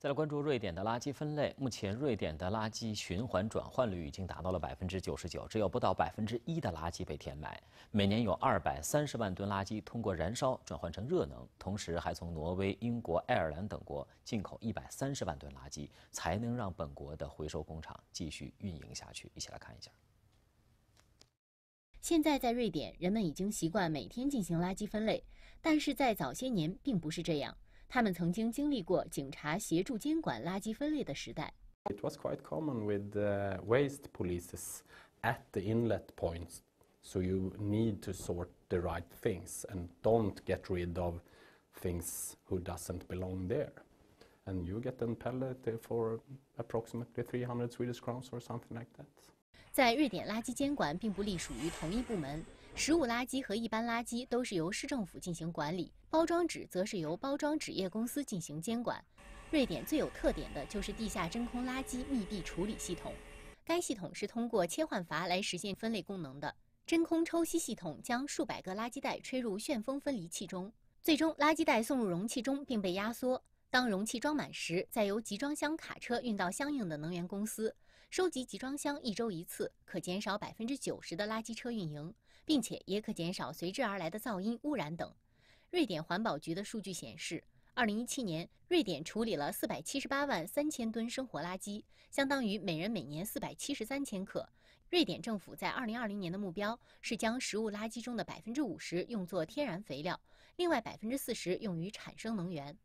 再来关注瑞典的垃圾分类。目前，瑞典的垃圾循环转换率已经达到了百分之九十九，只有不到百分之一的垃圾被填埋。每年有二百三十万吨垃圾通过燃烧转换成热能，同时还从挪威、英国、爱尔兰等国进口一百三十万吨垃圾，才能让本国的回收工厂继续运营下去。一起来看一下。现在在瑞典，人们已经习惯每天进行垃圾分类，但是在早些年并不是这样。他们曾经经历过警察协助监管垃圾分类的时代。It was quite common with waste polices at the inlet points, so you need to sort the right things and don't get rid of things who doesn't belong there. And you get them pelleted for approximately 300 Swedish crowns or something like that. 在瑞典，垃圾监管并不隶属于同一部门。 食物垃圾和一般垃圾都是由市政府进行管理，包装纸则是由包装纸业公司进行监管。瑞典最有特点的就是地下真空垃圾密闭处理系统，该系统是通过切换阀来实现分类功能的。真空抽吸系统将数百个垃圾袋吹入旋风分离器中，最终垃圾袋送入容器中并被压缩。当容器装满时，再由集装箱卡车运到相应的能源公司收集。集装箱一周一次，可减少百分之九十的垃圾车运营，并且也可减少随之而来的噪音、污染等。瑞典环保局的数据显示，二零一七年，瑞典处理了四百七十八万三千吨生活垃圾，相当于每人每年四百七十三千克。瑞典政府在二零二零年的目标是将食物垃圾中的百分之五十用作天然肥料，另外百分之四十用于产生能源。